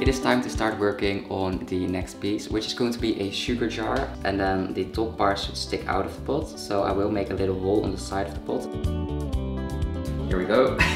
It is time to start working on the next piece, which is going to be a sugar jar. And then the top part should stick out of the pot. So I will make a little hole on the side of the pot. Here we go.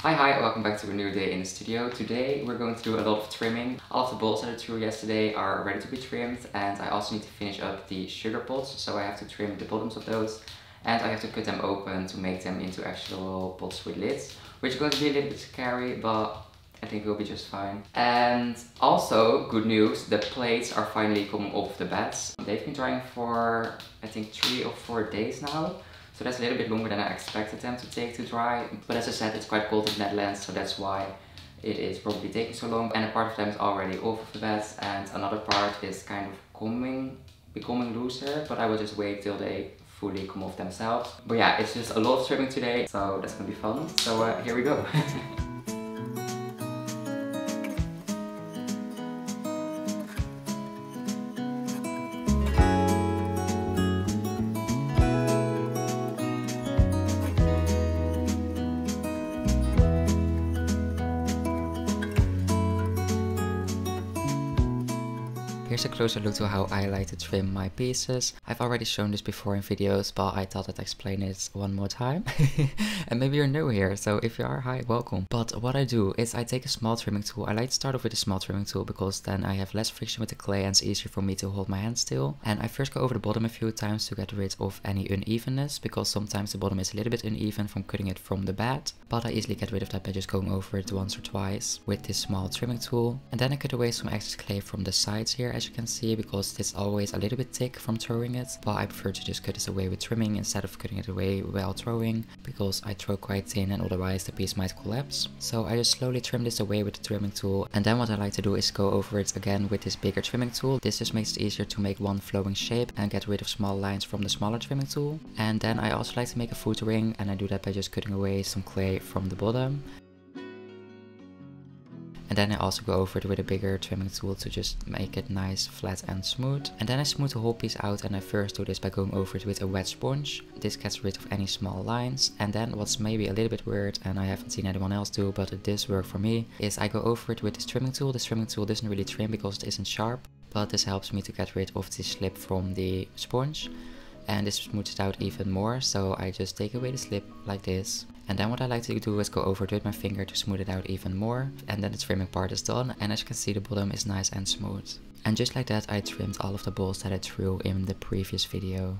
Hi hi, welcome back to a new day in the studio. Today we're going to do a lot of trimming. All of the balls that I threw yesterday are ready to be trimmed and I also need to finish up the sugar pots so I have to trim the bottoms of those and I have to cut them open to make them into actual pots with lids which is going to be a little bit scary but I think we'll be just fine. And also, good news, the plates are finally coming off the beds. They've been drying for I think three or four days now. So that's a little bit longer than I expected them to take to dry. But as I said, it's quite cold in the Netherlands, so that's why it is probably taking so long. And a part of them is already off of the beds, and another part is kind of coming, becoming looser. But I will just wait till they fully come off themselves. But yeah, it's just a lot of trimming today, so that's gonna be fun. So uh, here we go. Here's a closer look to how I like to trim my pieces. I've already shown this before in videos, but I thought I'd explain it one more time. and maybe you're new here, so if you are, hi, welcome. But what I do is I take a small trimming tool. I like to start off with a small trimming tool because then I have less friction with the clay and it's easier for me to hold my hand still. And I first go over the bottom a few times to get rid of any unevenness because sometimes the bottom is a little bit uneven from cutting it from the bed. But I easily get rid of that by just going over it once or twice with this small trimming tool. And then I cut away some excess clay from the sides here as you can see because it's always a little bit thick from throwing it but I prefer to just cut this away with trimming instead of cutting it away while throwing because I throw quite thin and otherwise the piece might collapse. So I just slowly trim this away with the trimming tool and then what I like to do is go over it again with this bigger trimming tool. This just makes it easier to make one flowing shape and get rid of small lines from the smaller trimming tool. And then I also like to make a foot ring and I do that by just cutting away some clay from the bottom and then I also go over it with a bigger trimming tool to just make it nice, flat and smooth. And then I smooth the whole piece out and I first do this by going over it with a wet sponge. This gets rid of any small lines. And then what's maybe a little bit weird and I haven't seen anyone else do, but it does work for me, is I go over it with this trimming tool. This trimming tool doesn't really trim because it isn't sharp, but this helps me to get rid of the slip from the sponge and this smooths it out even more so I just take away the slip like this and then what I like to do is go over it with my finger to smooth it out even more. And then the trimming part is done. And as you can see the bottom is nice and smooth. And just like that I trimmed all of the balls that I threw in the previous video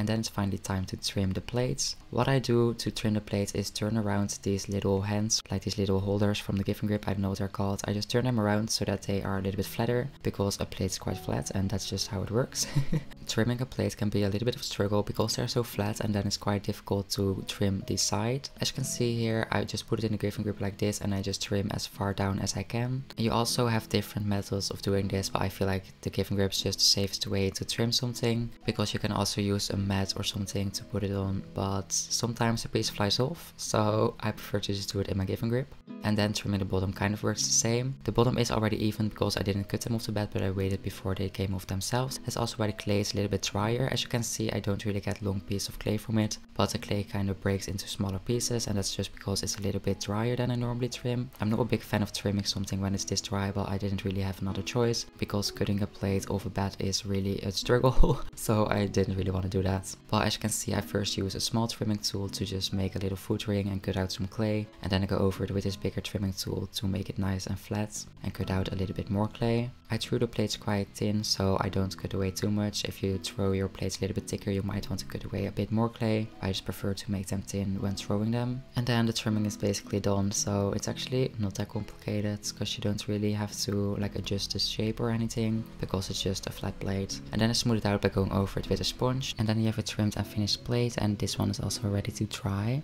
and then it's finally time to trim the plates. What I do to trim the plates is turn around these little hands, like these little holders from the Giffin Grip, I don't know what they're called. I just turn them around so that they are a little bit flatter because a plate is quite flat and that's just how it works. Trimming a plate can be a little bit of a struggle because they're so flat and then it's quite difficult to trim the side. As you can see here, I just put it in the Gift & Grip like this and I just trim as far down as I can. You also have different methods of doing this, but I feel like the Gift & Grip is just the safest way to trim something because you can also use a mat or something to put it on, but sometimes the piece flies off, so I prefer to just do it in my Giffin Grip. And then trimming the bottom kind of works the same. The bottom is already even because I didn't cut them off the bed, but I waited before they came off themselves. That's also why the clay is a little bit drier. As you can see, I don't really get long piece of clay from it, but the clay kind of breaks into smaller pieces, and that's just because it's a little bit drier than I normally trim. I'm not a big fan of trimming something when it's this dry, but I didn't really have another choice, because cutting a plate off a bed is really a struggle, so I didn't really want to do that. But as you can see, I first use a small trimming tool to just make a little foot ring and cut out some clay. And then I go over it with this bigger trimming tool to make it nice and flat and cut out a little bit more clay. I threw the plates quite thin, so I don't cut away too much. If you throw your plates a little bit thicker, you might want to cut away a bit more clay. I just prefer to make them thin when throwing them. And then the trimming is basically done, so it's actually not that complicated because you don't really have to like adjust the shape or anything because it's just a flat plate. And then I smooth it out by going over it with a sponge. And then you have trimmed and finished plate and this one is also ready to try.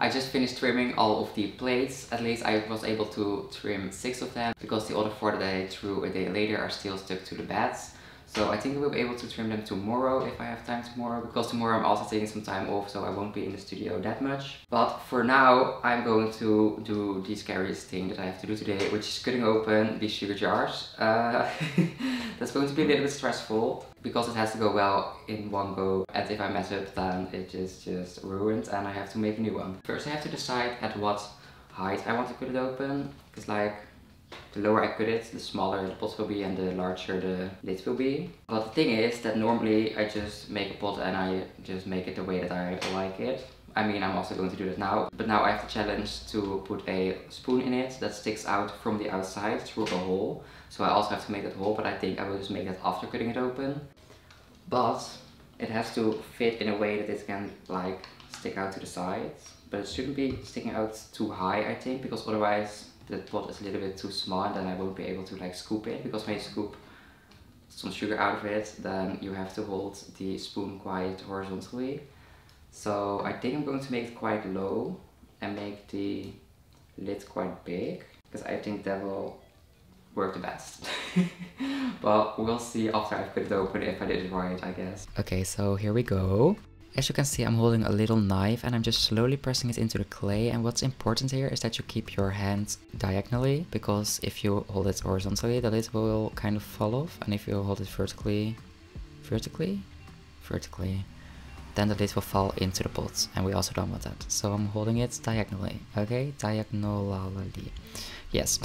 I just finished trimming all of the plates. At least I was able to trim six of them because the other four that I threw a day later are still stuck to the beds. So I think I will be able to trim them tomorrow if I have time tomorrow because tomorrow I'm also taking some time off so I won't be in the studio that much. But for now I'm going to do the scariest thing that I have to do today which is cutting open these sugar jars. Uh, that's going to be a little bit stressful because it has to go well in one go and if I mess up then it is just ruined and I have to make a new one. First I have to decide at what height I want to cut it open. Because like the lower I cut it, the smaller the pot will be and the larger the lid will be. But the thing is that normally I just make a pot and I just make it the way that I like it. I mean, I'm also going to do that now. But now I have the challenge to put a spoon in it that sticks out from the outside through a hole. So I also have to make that hole, but I think I will just make that after cutting it open. But it has to fit in a way that it can like stick out to the sides. But it shouldn't be sticking out too high, I think, because otherwise the pot is a little bit too small then I won't be able to like scoop it. Because when you scoop some sugar out of it, then you have to hold the spoon quite horizontally. So I think I'm going to make it quite low and make the lid quite big because I think that will work the best. but we'll see after I've cut it open if I did it right, I guess. Okay, so here we go. As you can see, I'm holding a little knife and I'm just slowly pressing it into the clay. And what's important here is that you keep your hand diagonally because if you hold it horizontally, the lid will kind of fall off. And if you hold it vertically, vertically, vertically, then the lid will fall into the pot and we also don't want that. So I'm holding it diagonally, okay? Diagonally. Yes.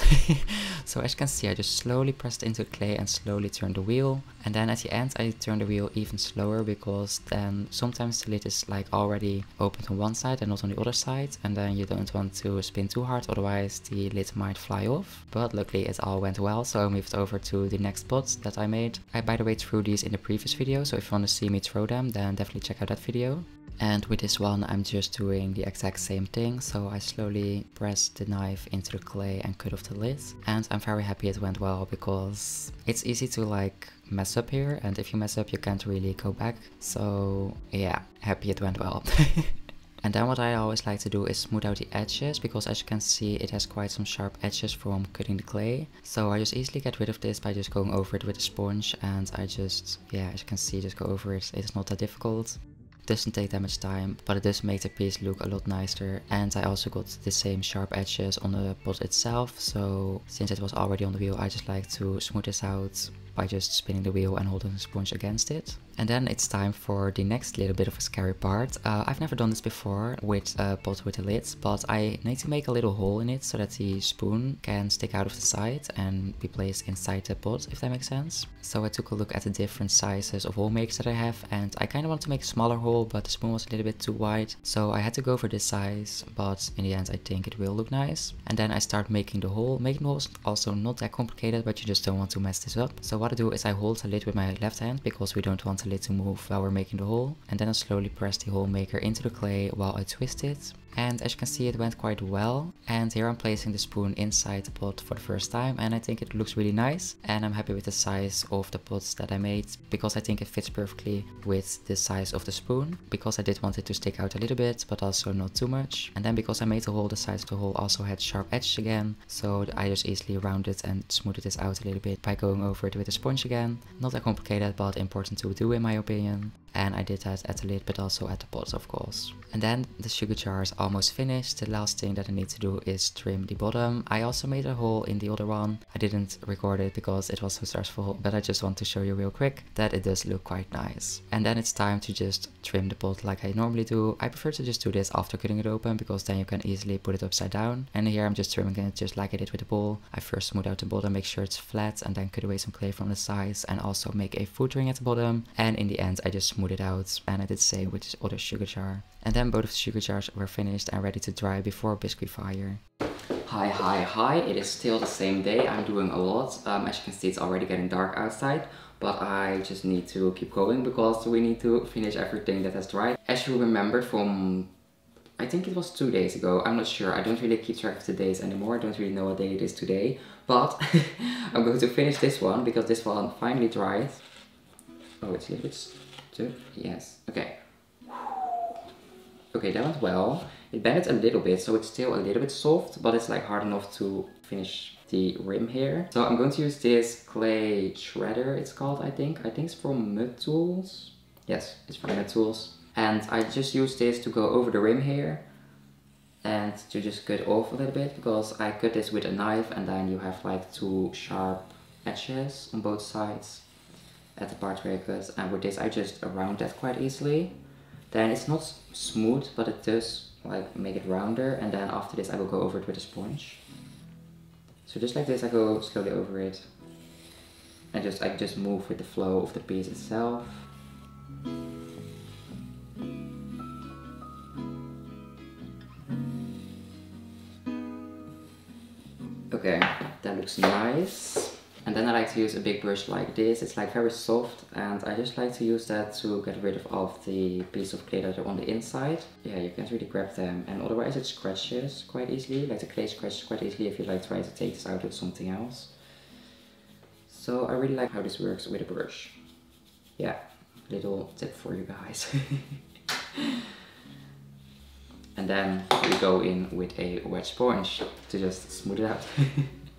so as you can see, I just slowly pressed into the clay and slowly turn the wheel. And then at the end, I turn the wheel even slower because then sometimes the lid is like already opened on one side and not on the other side. And then you don't want to spin too hard, otherwise the lid might fly off. But luckily it all went well, so I moved over to the next pots that I made. I by the way threw these in the previous video, so if you want to see me throw them, then definitely check out that video. And with this one I'm just doing the exact same thing, so I slowly press the knife into the clay and cut off the lid. And I'm very happy it went well because it's easy to like mess up here and if you mess up you can't really go back. So yeah, happy it went well. And then what I always like to do is smooth out the edges because as you can see it has quite some sharp edges from cutting the clay. So I just easily get rid of this by just going over it with a sponge and I just, yeah as you can see just go over it. It's not that difficult doesn't take that much time, but it does make the piece look a lot nicer. And I also got the same sharp edges on the pot itself, so since it was already on the wheel, I just like to smooth this out by just spinning the wheel and holding the sponge against it. And then it's time for the next little bit of a scary part. Uh, I've never done this before with a pot with a lid, but I need to make a little hole in it so that the spoon can stick out of the side and be placed inside the pot, if that makes sense. So I took a look at the different sizes of hole makers that I have and I kind of want to make a smaller hole, but the spoon was a little bit too wide. So I had to go for this size, but in the end I think it will look nice. And then I start making the hole. Making the hole is also not that complicated, but you just don't want to mess this up. So what I do is I hold the lid with my left hand because we don't want to lid to move while we're making the hole. And then I slowly press the hole maker into the clay while I twist it and as you can see it went quite well. And here I'm placing the spoon inside the pot for the first time and I think it looks really nice. And I'm happy with the size of the pots that I made because I think it fits perfectly with the size of the spoon. Because I did want it to stick out a little bit but also not too much. And then because I made the hole the sides of the hole also had sharp edges again. So I just easily rounded and smoothed this out a little bit by going over it with a sponge again. Not that complicated but important to do in my opinion and I did that at the lid but also at the pots of course. And then the sugar jar is almost finished. The last thing that I need to do is trim the bottom. I also made a hole in the other one. I didn't record it because it was so stressful but I just want to show you real quick that it does look quite nice. And then it's time to just trim the pot like I normally do. I prefer to just do this after cutting it open because then you can easily put it upside down. And here I'm just trimming it just like I did with the bowl. I first smooth out the bottom, make sure it's flat and then cut away some clay from the sides and also make a foot ring at the bottom. And in the end I just smooth it out and I did same with this other sugar jar. And then both of the sugar jars were finished and ready to dry before biscuit fire. Hi, hi, hi, it is still the same day, I'm doing a lot. Um, as you can see it's already getting dark outside, but I just need to keep going because we need to finish everything that has dried. As you remember from, I think it was two days ago, I'm not sure, I don't really keep track of the days anymore, I don't really know what day it is today. But I'm going to finish this one because this one finally dried. Oh, it's a little bit yes, okay. Okay, that went well. It bended a little bit, so it's still a little bit soft, but it's like hard enough to finish the rim here. So I'm going to use this clay shredder, it's called, I think. I think it's from Mud Tools. Yes, it's from Mud Tools. And I just use this to go over the rim here and to just cut off a little bit because I cut this with a knife and then you have like two sharp edges on both sides at the part where I cut and with this I just round that quite easily then it's not smooth, but it does like make it rounder. And then after this, I will go over it with a sponge. So just like this, I go slowly over it. And just I just move with the flow of the piece itself. Okay, that looks nice. And then I like to use a big brush like this. It's like very soft and I just like to use that to get rid of all of the piece of clay that are on the inside. Yeah, you can't really grab them and otherwise it scratches quite easily. Like the clay scratches quite easily if you like try to take this out with something else. So I really like how this works with a brush. Yeah, little tip for you guys. and then we go in with a wet sponge to just smooth it out.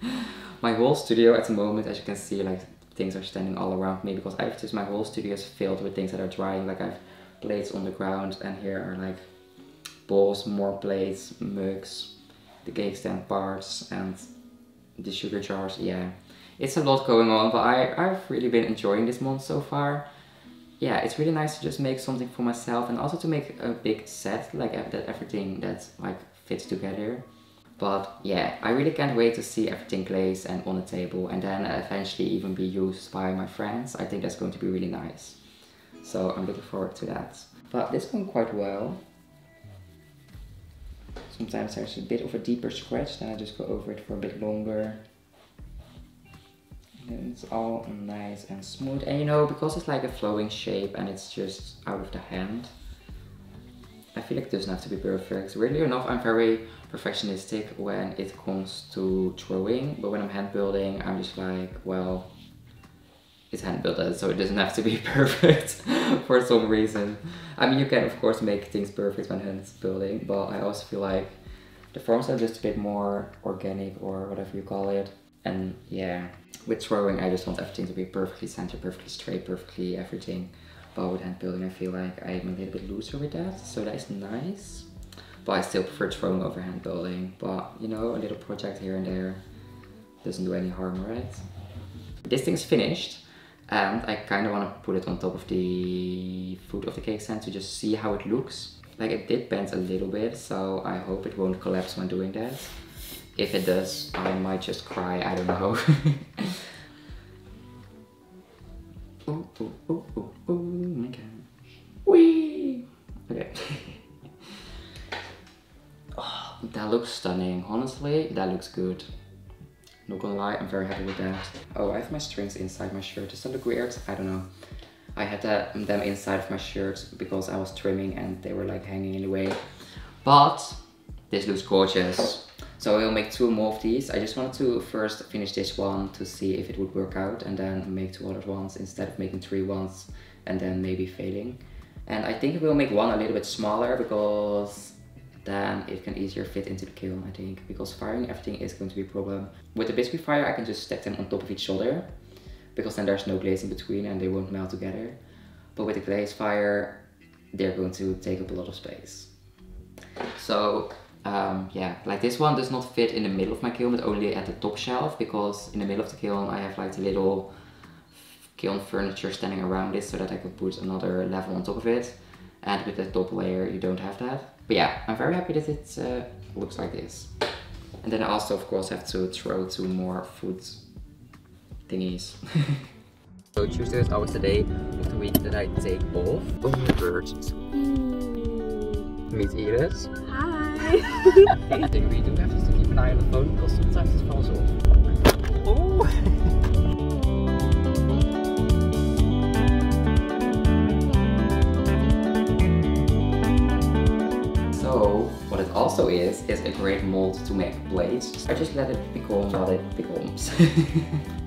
my whole studio at the moment, as you can see, like things are standing all around me because I've just my whole studio is filled with things that are drying. Like I've plates on the ground and here are like bowls, more plates, mugs, the cake stand parts and the sugar jars. Yeah, it's a lot going on, but I, I've really been enjoying this month so far. Yeah, it's really nice to just make something for myself and also to make a big set, like that everything that like fits together. But yeah, I really can't wait to see everything glazed and on the table and then uh, eventually even be used by my friends. I think that's going to be really nice. So I'm looking forward to that. But this went quite well. Sometimes there's a bit of a deeper scratch, then I just go over it for a bit longer. And it's all nice and smooth. And you know, because it's like a flowing shape and it's just out of the hand, I feel like it doesn't have to be perfect. Weirdly enough, I'm very perfectionistic when it comes to throwing, but when I'm hand building, I'm just like, well, it's hand built, so it doesn't have to be perfect for some reason. I mean, you can of course make things perfect when hand building, but I also feel like the forms are just a bit more organic or whatever you call it. And yeah, with throwing, I just want everything to be perfectly centered, perfectly straight, perfectly everything. With hand building, I feel like I'm a little bit looser with that, so that is nice. But I still prefer throwing over hand building. But you know, a little project here and there doesn't do any harm, right? This thing's finished and I kind of want to put it on top of the foot of the cake stand to just see how it looks. Like it did bend a little bit, so I hope it won't collapse when doing that. If it does, I might just cry, I don't know. ooh, ooh, ooh, stunning. Honestly, that looks good. Not gonna lie, I'm very happy with that. Oh, I have my strings inside my shirt. Does that look weird? I don't know. I had that, them inside of my shirt because I was trimming and they were like hanging in the way. But this looks gorgeous. So I'll make two more of these. I just wanted to first finish this one to see if it would work out and then make two other ones instead of making three ones and then maybe failing. And I think we'll make one a little bit smaller because then it can easier fit into the kiln, I think, because firing everything is going to be a problem. With the biscuit fire, I can just stack them on top of each other, because then there's no glaze in between and they won't melt together. But with the glaze fire, they're going to take up a lot of space. So um, yeah, like this one does not fit in the middle of my kiln, but only at the top shelf, because in the middle of the kiln I have like the little kiln furniture standing around it so that I could put another level on top of it. And with the top layer, you don't have that. But yeah, I'm very happy that it uh, looks like this. And then I also, of course, have to throw two more food thingies. so Tuesday is always the day of the week that I take off. Oh, my birds. Meet Iris. Hi. I think we do have to keep an eye on the phone because sometimes it falls off. Oh! also is, is a great mold to make blades. I just let it become what it becomes.